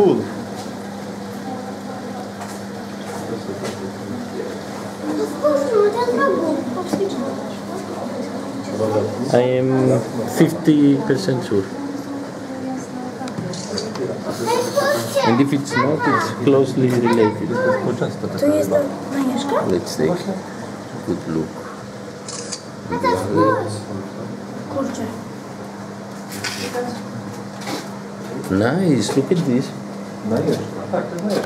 cool. I am 50% sure. And if it's not, it's closely related. Bo często tak To jest do Majeszka? Let's take a good look. Nice, look at this. Наешь. А так, ты знаешь.